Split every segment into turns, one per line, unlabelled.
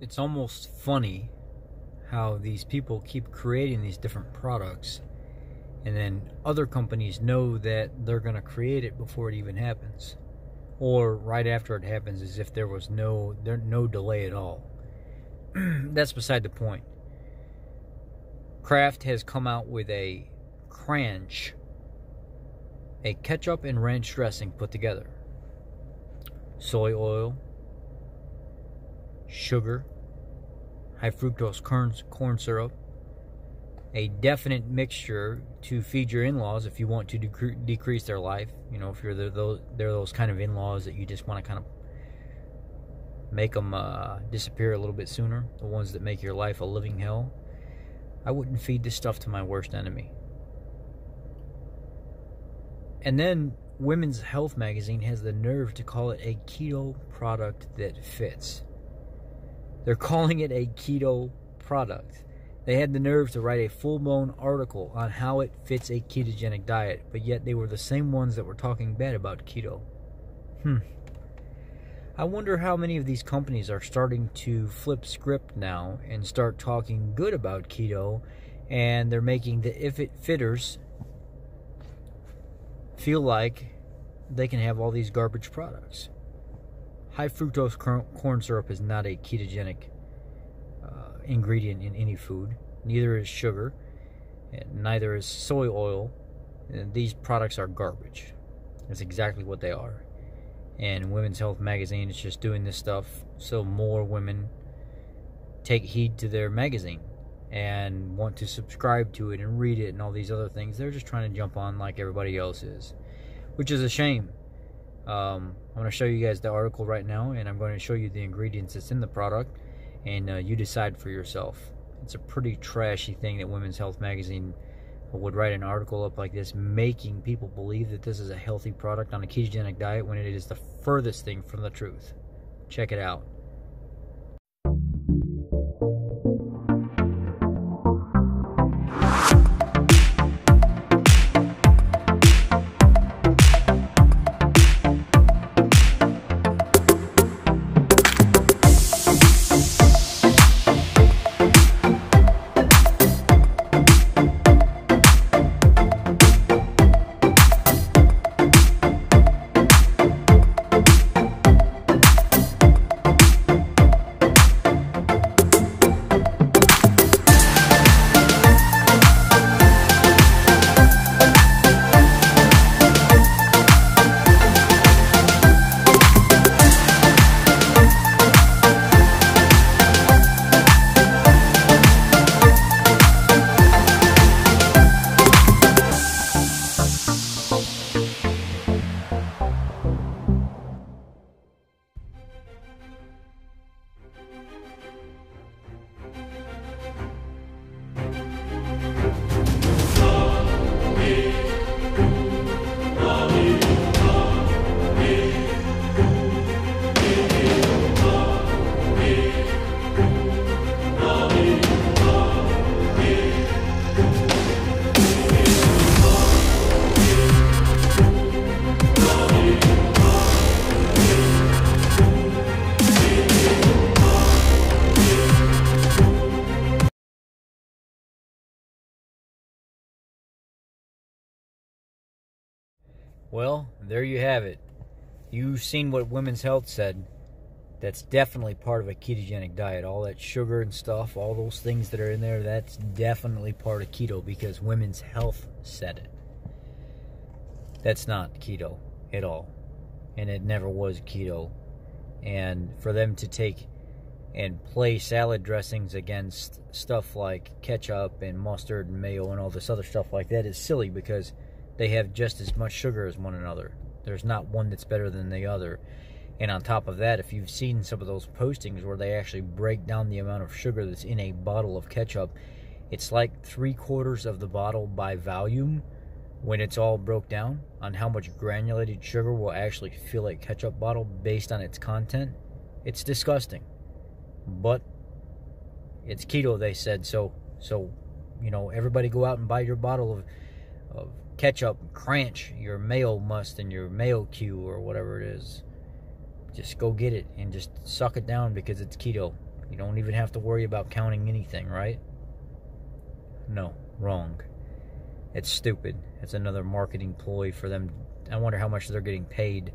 it's almost funny how these people keep creating these different products and then other companies know that they're going to create it before it even happens or right after it happens as if there was no there no delay at all. That's beside the point. Kraft has come out with a Kranch a ketchup and ranch dressing put together. Soy oil sugar high fructose corn, corn syrup a definite mixture to feed your in-laws if you want to dec- decrease their life. You know, if you're the, those they're those kind of in-laws that you just want to kind of make them uh, disappear a little bit sooner, the ones that make your life a living hell. I wouldn't feed this stuff to my worst enemy. And then Women's Health magazine has the nerve to call it a keto product that fits. They're calling it a keto product. They had the nerve to write a full blown article on how it fits a ketogenic diet, but yet they were the same ones that were talking bad about keto. Hmm. I wonder how many of these companies are starting to flip script now and start talking good about keto, and they're making the if it fitters feel like they can have all these garbage products. High fructose corn syrup is not a ketogenic uh, ingredient in any food. Neither is sugar, and neither is soy oil. And these products are garbage. That's exactly what they are. And Women's Health magazine is just doing this stuff so more women take heed to their magazine and want to subscribe to it and read it and all these other things. They're just trying to jump on like everybody else is, which is a shame. Um, I'm going to show you guys the article right now, and I'm going to show you the ingredients that's in the product and uh, you decide for yourself. It's a pretty trashy thing that Women's Health Magazine would write an article up like this, making people believe that this is a healthy product on a ketogenic diet when it is the furthest thing from the truth. Check it out. Well, there you have it. You've seen what Women's Health said. That's definitely part of a ketogenic diet. All that sugar and stuff, all those things that are in there, that's definitely part of keto because Women's Health said it. That's not keto at all. And it never was keto. And for them to take and play salad dressings against stuff like ketchup and mustard and mayo and all this other stuff like that is silly because they have just as much sugar as one another. There's not one that's better than the other. And on top of that, if you've seen some of those postings where they actually break down the amount of sugar that's in a bottle of ketchup, it's like three quarters of the bottle by volume when it's all broke down on how much granulated sugar will actually fill a ketchup bottle based on its content. It's disgusting. But it's keto, they said. So, so you know, everybody go out and buy your bottle of, of ketchup Kranch your Mayomust and your Mayocue or whatever it is. Just go get it and just suck it down because it's keto. You don't even have to worry about counting anything, right? No, wrong. It's stupid. It's another marketing ploy for them. I wonder how much they're getting paid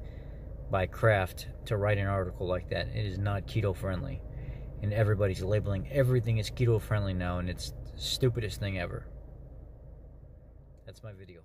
by Kraft to write an article like that. It is not keto friendly. And everybody's labeling everything as keto friendly now, and it's the stupidest thing ever. That's my video.